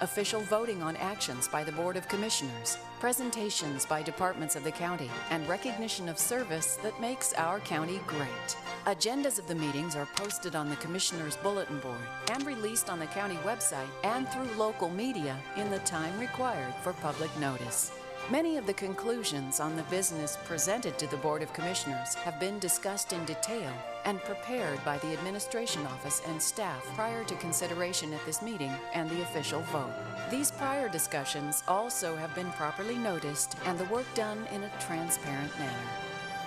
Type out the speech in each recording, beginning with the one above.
official voting on actions by the Board of Commissioners, presentations by departments of the county, and recognition of service that makes our county great. Agendas of the meetings are posted on the Commissioners' Bulletin Board and released on the county website and through local media in the time required for public notice. Many of the conclusions on the business presented to the Board of Commissioners have been discussed in detail and prepared by the Administration Office and staff prior to consideration at this meeting and the official vote. These prior discussions also have been properly noticed and the work done in a transparent manner.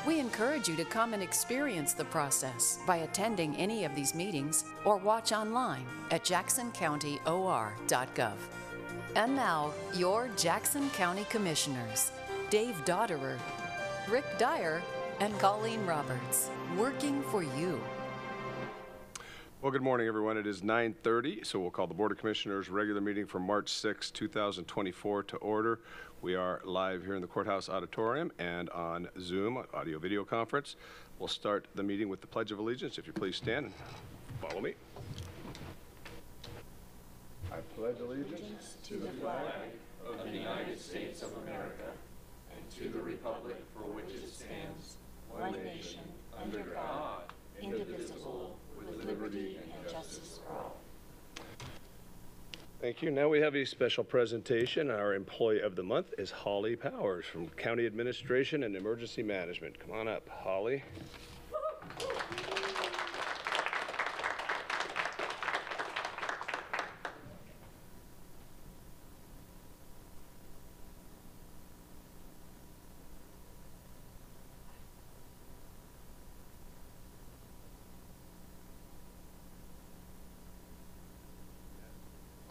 We encourage you to come and experience the process by attending any of these meetings or watch online at jacksoncountyor.gov. And now, your Jackson County Commissioners, Dave Dotterrer, Rick Dyer, and Colleen Roberts, working for you. Well, good morning, everyone. It is 9:30, so we'll call the Board of Commissioners' regular meeting for March 6, 2024 to order. We are live here in the Courthouse Auditorium and on Zoom, audio-video conference. We'll start the meeting with the Pledge of Allegiance. If you please stand and follow me. I pledge allegiance to the flag of the United States of America and to the republic for which it stands, one nation, under God, indivisible, with liberty and justice for all. Thank you. Now we have a special presentation. Our Employee of the Month is Holly Powers from County Administration and Emergency Management. Come on up, Holly.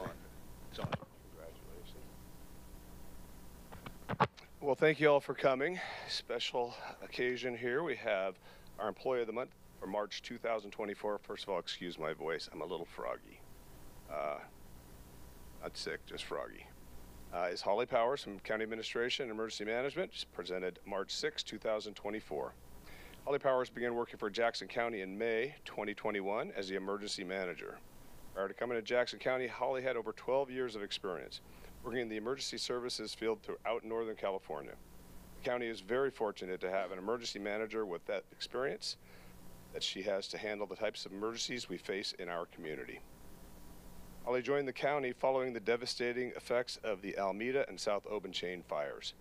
on. It's on. Congratulations. Well, thank you all for coming. Special occasion here. We have our Employee of the Month for March 2024. First of all, excuse my voice. I'm a little froggy. Uh, not sick, just froggy. Uh, is Holly Powers from County Administration and Emergency Management. She's presented March 6, 2024. Holly Powers began working for Jackson County in May 2021 as the emergency manager. Prior to coming to Jackson County, Holly had over 12 years of experience working in the emergency services field throughout Northern California. The county is very fortunate to have an emergency manager with that experience that she has to handle the types of emergencies we face in our community. Holly joined the county following the devastating effects of the Almeda and South Obenchain fires.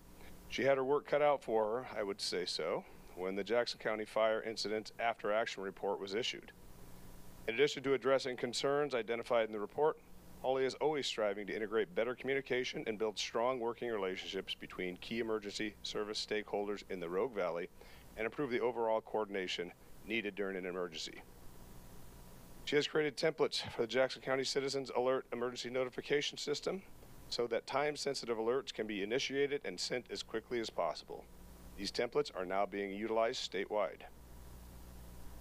She had her work cut out for her, I would say so, when the Jackson County Fire Incident After Action Report was issued. In addition to addressing concerns identified in the report, Holly is always striving to integrate better communication and build strong working relationships between key emergency service stakeholders in the Rogue Valley and improve the overall coordination needed during an emergency. She has created templates for the Jackson County Citizens Alert Emergency Notification System so that time sensitive alerts can be initiated and sent as quickly as possible. These templates are now being utilized statewide.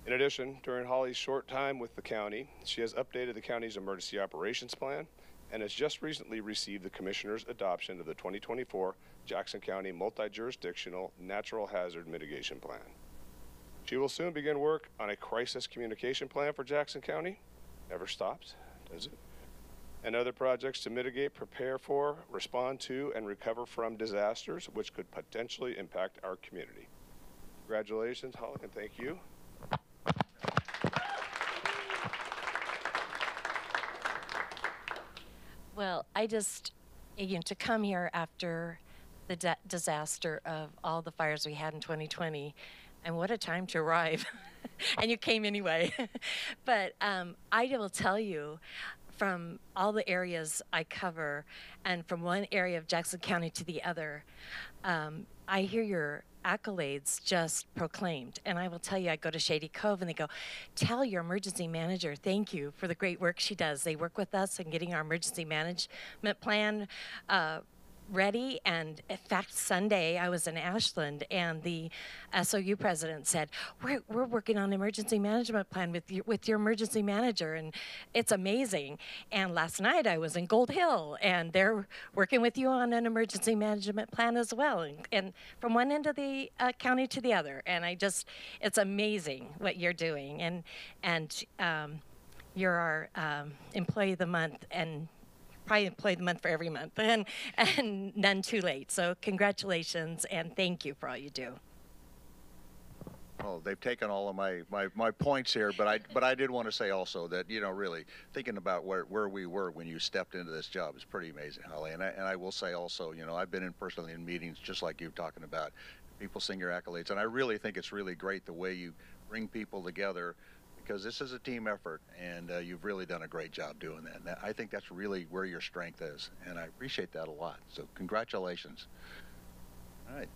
In addition, during Holly's short time with the county, she has updated the county's emergency operations plan and has just recently received the Commissioner's adoption of the 2024 Jackson County Multi-Jurisdictional Natural Hazard Mitigation Plan. She will soon begin work on a crisis communication plan for Jackson County. Never stops, does it? And other projects to mitigate, prepare for, respond to, and recover from disasters which could potentially impact our community. Congratulations, Holly, and thank you. Well, I just, you know, to come here after the disaster of all the fires we had in 2020, and what a time to arrive. and you came anyway. but um, I will tell you, from all the areas I cover, and from one area of Jackson County to the other, um, I hear your accolades just proclaimed. And I will tell you, I go to Shady Cove and they go, Tell your emergency manager, thank you for the great work she does. They work with us in getting our emergency management plan. Uh, ready and in fact sunday i was in ashland and the sou president said we're, we're working on emergency management plan with your, with your emergency manager and it's amazing. And last night i was in gold hill and they're working with you on an emergency management plan as well and, and from one end of the uh, county to the other and i just it's amazing what you're doing and and um, you're our um, employee of the month and probably of the month for every month, and and none too late. So congratulations and thank you for all you do. Oh, they've taken all of my, my, my points here, but I but I did want to say also that you know really thinking about where, where we were when you stepped into this job is pretty amazing, Holly. And I, and I will say also, you know, I've been in personally in meetings just like you're talking about. People sing your accolades, and I really think it's really great the way you bring people together because this is a team effort, and uh, you've really done a great job doing that. And I think that's really where your strength is, and I appreciate that a lot. So congratulations. All right.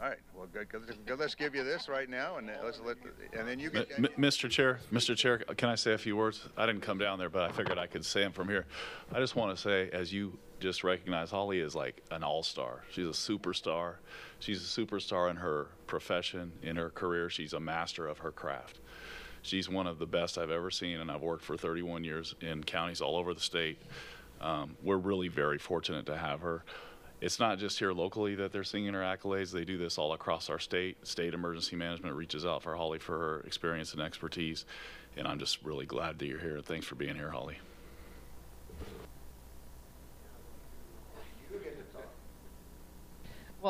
All right. Well, good. good. Let's give you this right now, and then let's let, and then you can. M- Mr. Chair, Mr. Chair, can I say a few words? I didn't come down there, but I figured I could say them from here. I just want to say, as you just recognize, Holly is like an all-star. She's a superstar. She's a superstar in her profession, in her career. She's a master of her craft. She's one of the best I've ever seen, and I've worked for 31 years in counties all over the state. Um, we're really very fortunate to have her. It's not just here locally that they're singing her accolades. They do this all across our state. State Emergency Management reaches out for Holly for her experience and expertise. And I'm just really glad that you're here. Thanks for being here, Holly.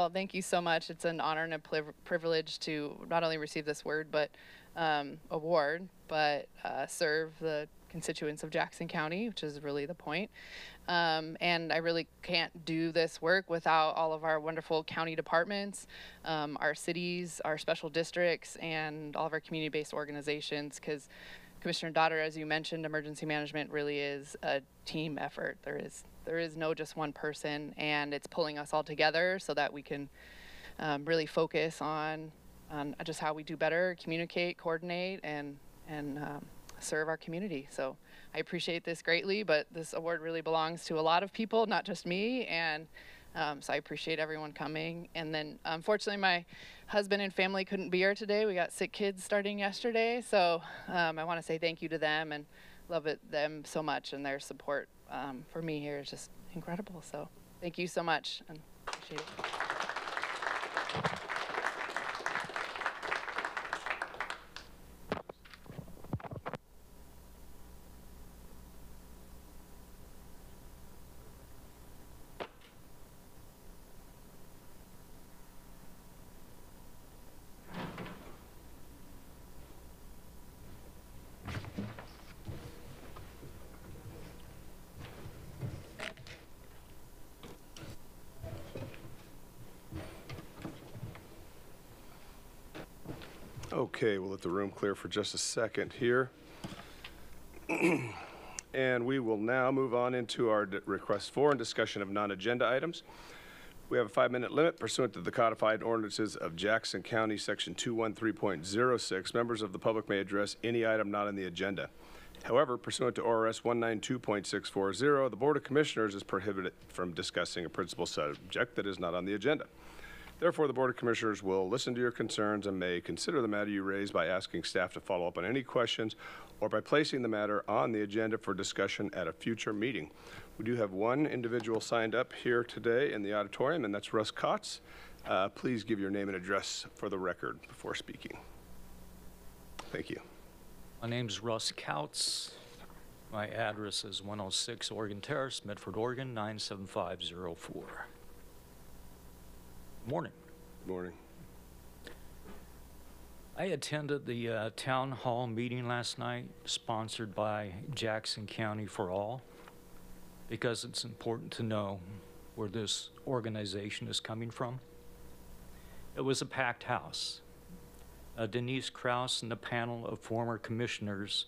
Well, thank you so much. It's an honor and a privilege to not only receive this word, but um, award, but uh, serve the constituents of Jackson County, which is really the point. Um, and I really can't do this work without all of our wonderful county departments, um, our cities, our special districts, and all of our community-based organizations. Because Commissioner Dotterrer, as you mentioned, emergency management really is a team effort. There is there is no just one person, and it's pulling us all together so that we can um, really focus on on just how we do better, communicate, coordinate, and and um, serve our community. So I appreciate this greatly, but this award really belongs to a lot of people, not just me, and. Um, so I appreciate everyone coming. And then, unfortunately, my husband and family couldn't be here today. We got sick kids starting yesterday, so um, I want to say thank you to them and love it them so much. And their support um, for me here is just incredible. So thank you so much and appreciate it. Okay, we'll let the room clear for just a second here. And we will now move on into our request for and discussion of non-agenda items. We have a five-minute limit pursuant to the codified ordinances of Jackson County, Section 213.06. Members of the public may address any item not on the agenda. However, pursuant to ORS 192.640, the Board of Commissioners is prohibited from discussing a principal subject that is not on the agenda. Therefore, the Board of Commissioners will listen to your concerns and may consider the matter you raise by asking staff to follow up on any questions or by placing the matter on the agenda for discussion at a future meeting. We do have one individual signed up here today in the auditorium, and that's Russ Kotz. Uh, Please give your name and address for the record before speaking. Thank you. My name is Russ Couts. My address is 106 Oregon Terrace, Medford, Oregon, 97504. Morning. Good morning. I attended the uh, town hall meeting last night, sponsored by Jackson County for All, because it's important to know where this organization is coming from. It was a packed house. Uh, Denise Kraus and the panel of former commissioners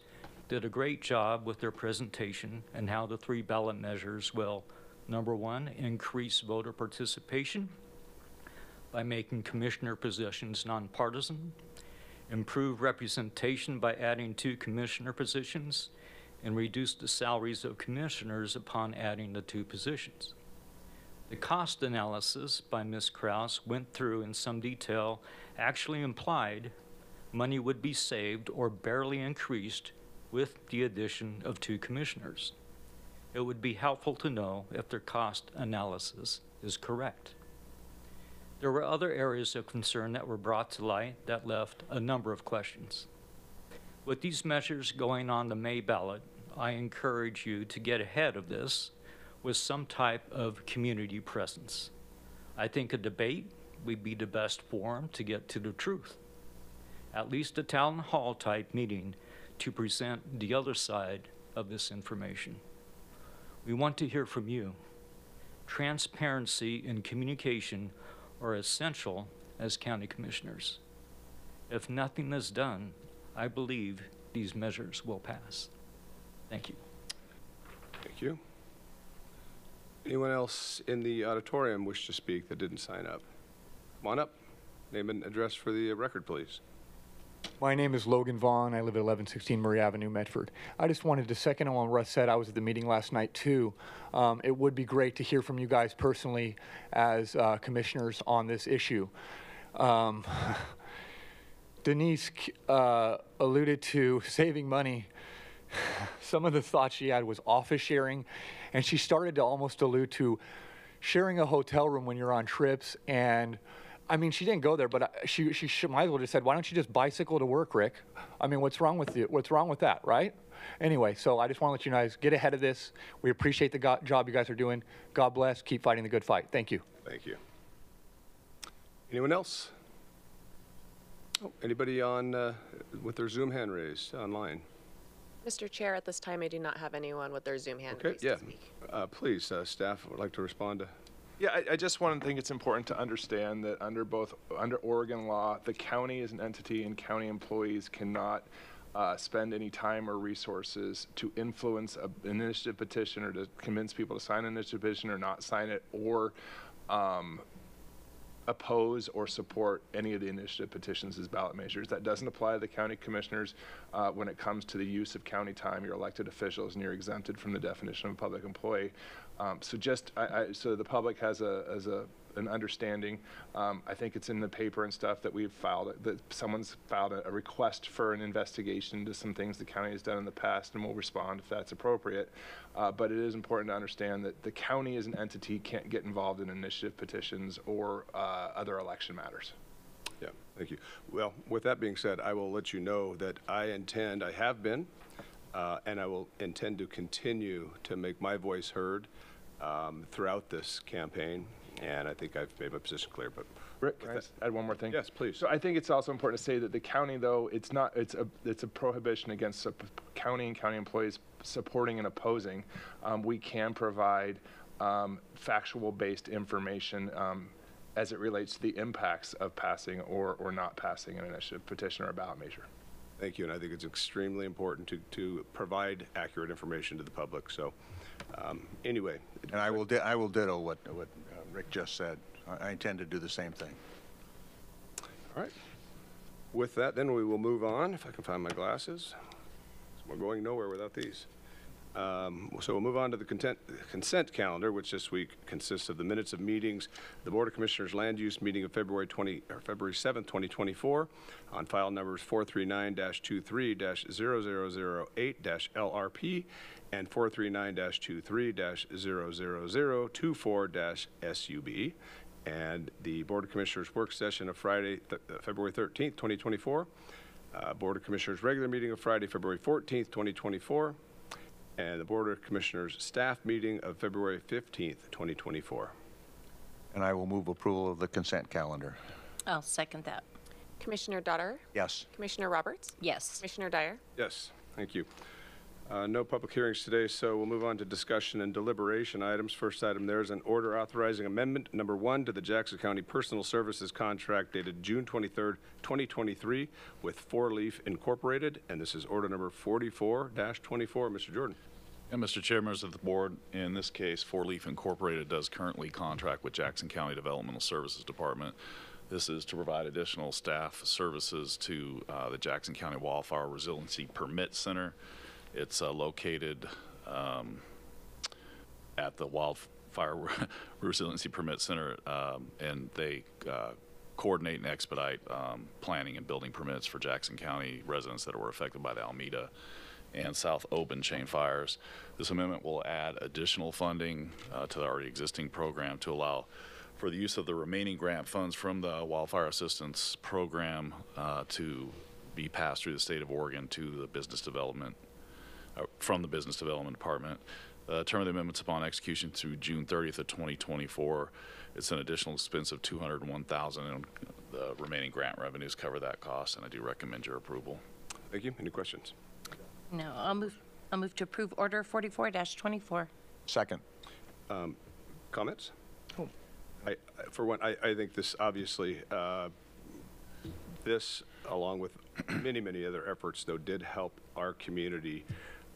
did a great job with their presentation and how the three ballot measures will, number one, increase voter participation by making commissioner positions nonpartisan, improve representation by adding two commissioner positions, and reduce the salaries of commissioners upon adding the two positions. The cost analysis by Ms. Kraus went through in some detail, actually implied money would be saved or barely increased with the addition of two commissioners. It would be helpful to know if their cost analysis is correct. There were other areas of concern that were brought to light that left a number of questions. With these measures going on the May ballot, I encourage you to get ahead of this with some type of community presence. I think a debate would be the best forum to get to the truth. At least a town hall type meeting to present the other side of this information. We want to hear from you. Transparency and communication are essential as county commissioners. If nothing is done, I believe these measures will pass. Thank you. Thank you. Anyone else in the auditorium wish to speak that didn't sign up? Come on up. Name and address for the record, please. My name is Logan Vaughn. I live at 1116 Murray Avenue, Medford. I just wanted to second on what Russ said. I was at the meeting last night too. Um, it would be great to hear from you guys personally as uh, commissioners on this issue. Um, Denise uh, alluded to saving money. Some of the thoughts she had was office sharing, and she started to almost allude to sharing a hotel room when you're on trips and I mean, she didn't go there, but I- she she should, might as well just said, "Why don't you just bicycle to work, Rick?" I mean, what's wrong with you? What's wrong with that, right? Anyway, so I just want to let you guys get ahead of this. We appreciate the go- job you guys are doing. God bless. Keep fighting the good fight. Thank you. Thank you. Anyone else? Oh, Anybody on, uh, with their Zoom hand raised online? Mr. Chair, at this time, I do not have anyone with their Zoom hand Okay, raised yeah. to speak. Uh, Please, uh, staff would like to respond to, Yeah, I, I just want to think it's important to understand that under both, under Oregon law, the county is an entity and county employees cannot uh, spend any time or resources to influence a- an initiative petition or to convince people to sign an initiative petition or not sign it or um, oppose or support any of the initiative petitions as ballot measures. That doesn't apply to the county commissioners uh, when it comes to the use of county time. You're elected officials and you're exempted from the definition of a public employee. Um, so just I, I, so the public has a as a an understanding. Um, I think it's in the paper and stuff that we've filed that someone's filed a, a request for an investigation into some things the county has done in the past, and we'll respond if that's appropriate. Uh, but it is important to understand that the county as an entity can't get involved in initiative petitions or uh, other election matters. yeah, thank you. Well, with that being said, I will let you know that I intend, I have been, uh, and I will intend to continue to make my voice heard um, throughout this campaign, and I think I've made my position clear, but. Rick, can I just add one more thing? Yes, please. So I think it's also important to say that the county, though, it's not, it's a, it's a prohibition against county and county employees supporting and opposing. Um, we can provide, um, factual-based information, um, as it relates to the impacts of passing or, or not passing an initiative petition or a ballot measure. Thank you, and I think it's extremely important to, to provide accurate information to the public, so, um, anyway. And I will, di- I will ditto what, what uh, Rick just said. I- I intend to do the same thing. All right. With that, then we will move on, if I can find my glasses. We're going nowhere without these. Um, So we'll move on to the content, consent calendar, which this week consists of the minutes of meetings, the Board of Commissioners Land Use Meeting of February 20, or February 7th, 2024, on file numbers 439-23-0008-LRP and 439-23-00024-SUB, and the Board of Commissioners work session of Friday, th- uh, February 13th, 2024, uh, Board of Commissioners regular meeting of Friday, February 14th, 2024, and the Board of Commissioners staff meeting of February 15th, 2024. And I will move approval of the consent calendar. I'll second that. Commissioner Dotterrer, Yes. Commissioner Roberts, Yes. Commissioner Dyer. Yes, thank you. Uh, No public hearings today, so we'll move on to discussion and deliberation items. First item there is an order authorizing amendment number one to the Jackson County Personal Services Contract dated June 23rd, 2023 with Four Leaf Incorporated, and this is order number 44-24. Mr. Jordan. And Mr. Chair, members of the board, in this case, Four Leaf Incorporated does currently contract with Jackson County Developmental Services Department. This is to provide additional staff services to uh, the Jackson County Wildfire Resiliency Permit Center. It's uh, located um, at the Wildfire Resiliency Permit Center, um, and they uh, coordinate and expedite um, planning and building permits for Jackson County residents that were affected by the Almeda and South Obenchain fires. This amendment will add additional funding uh, to the already existing program to allow for the use of the remaining grant funds from the Wildfire Assistance Program uh, to be passed through the state of Oregon to the business development uh, from the Business Development Department. Uh, term of the amendments upon execution through June 30th of 2024. It's an additional expense of 201,000, and the remaining grant revenues cover that cost, and I do recommend your approval. Thank you. Any questions? No, I'll move, I'll move to approve Order 44-24. Second. Comments? I, I- for one, I, I think this obviously, uh, this, along with many, many other efforts, though, did help our community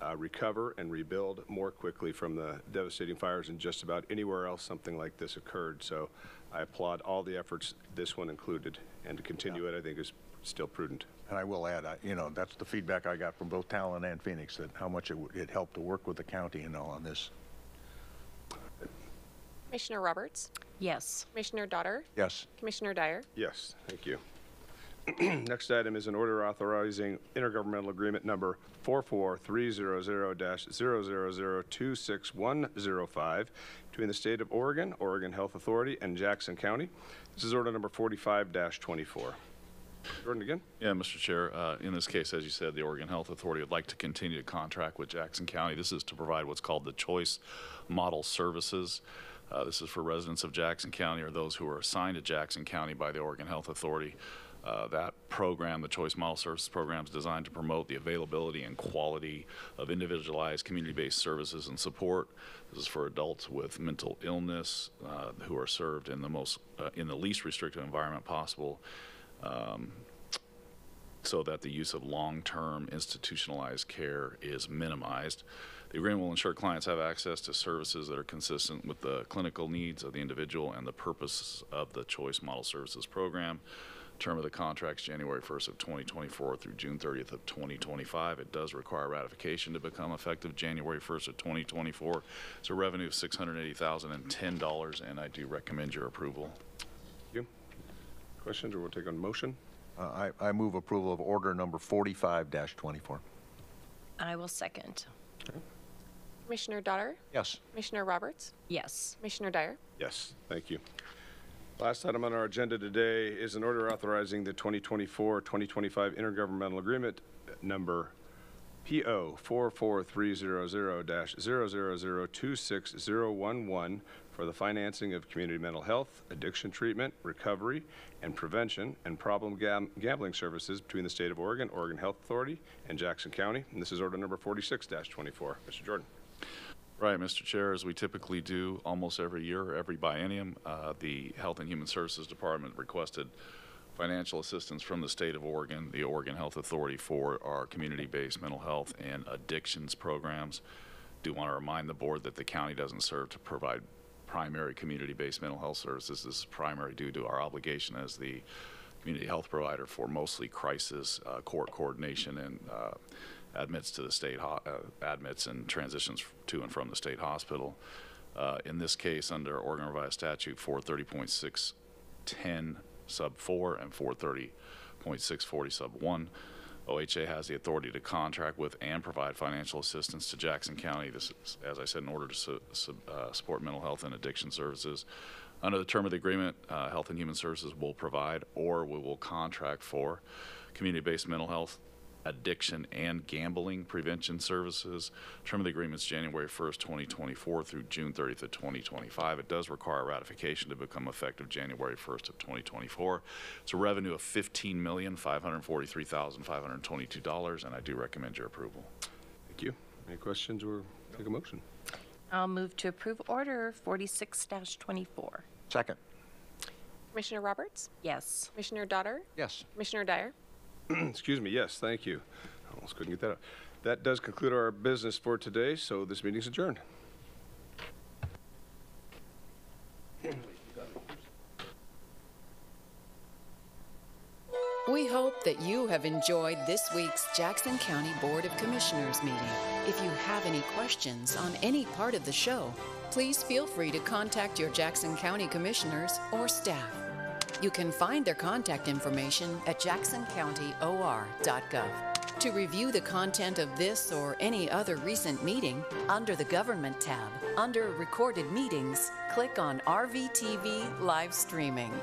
uh, recover and rebuild more quickly from the devastating fires than just about anywhere else something like this occurred. So I applaud all the efforts, this one included, and to continue it, I think is still prudent. And I will add, I- you know, that's the feedback I got from both Talent and Phoenix, that how much it, w- it helped to work with the county and all on this. Commissioner Roberts, Yes. Commissioner Dotterrer, Yes. Commissioner Dyer, Yes, thank you. Next item is an order authorizing intergovernmental agreement number 44300-000261005 between the State of Oregon, Oregon Health Authority, and Jackson County. This is order number 45-24. Jordan again? Yeah, Mr. Chair, uh, in this case, as you said, the Oregon Health Authority would like to continue to contract with Jackson County. This is to provide what's called the Choice Model Services. Uh, This is for residents of Jackson County or those who are assigned to Jackson County by the Oregon Health Authority. Uh, That program, the Choice Model Services Program, is designed to promote the availability and quality of individualized community-based services and support. This is for adults with mental illness uh, who are served in the most, uh, in the least restrictive environment possible so that the use of long-term institutionalized care is minimized. The agreement will ensure clients have access to services that are consistent with the clinical needs of the individual and the purpose of the Choice Model Services Program. Term of the contract is January 1st of 2024 through June 30th of 2025. It does require ratification to become effective January 1st of 2024. It's a revenue of $680,010, and I do recommend your approval. Thank you. Questions, or we'll take on motion? Uh, I, I move approval of order number 45-24. I will second. Commissioner Dotterrer, Yes. Commissioner Roberts, Yes. Commissioner Dyer, Yes, thank you. Last item on our agenda today is an order authorizing the 2024-2025 intergovernmental agreement number PO 44300-0002611 for the financing of community mental health, addiction treatment, recovery, and prevention, and problem gam- gambling services between the State of Oregon, Oregon Health Authority, and Jackson County. And this is order number 46-24. Mr. Jordan. Right, Mr. Chair, as we typically do almost every year, every biennium, uh, the Health and Human Services Department requested financial assistance from the state of Oregon, the Oregon Health Authority, for our community-based mental health and addictions programs. Do want to remind the board that the county doesn't serve to provide primary community-based mental health services. This is primary due to our obligation as the community health provider for mostly crisis, uh, court coordination, and uh, admits to the state, ho- uh, admits and transitions to and from the state hospital. Uh, In this case, under Oregon Revised Statute 430.610 sub 4 and 430.640 sub 1, OHA has the authority to contract with and provide financial assistance to Jackson County. This is, as I said, in order to su- su- uh, support mental health and addiction services. Under the term of the agreement, uh, Health and Human Services will provide or we will contract for community-based mental health, addiction, and gambling prevention services. Term of the agreement is January 1st, 2024 through June 30th of 2025. It does require ratification to become effective January 1st of 2024. It's a revenue of $15,543,522, and I do recommend your approval. Thank you. Any questions or take a motion? I'll move to approve Order 46-24. Second. Commissioner Roberts, Yes. Commissioner Dotterrer, Yes. Commissioner Dyer, Excuse me, yes, thank you. Almost couldn't get that out. That does conclude our business for today, so this meeting's adjourned. We hope that you have enjoyed this week's Jackson County Board of Commissioners meeting. If you have any questions on any part of the show, please feel free to contact your Jackson County Commissioners or staff. You can find their contact information at jacksoncountyor.gov. To review the content of this or any other recent meeting, under the Government tab, under Recorded Meetings, click on RVTV Live Streaming.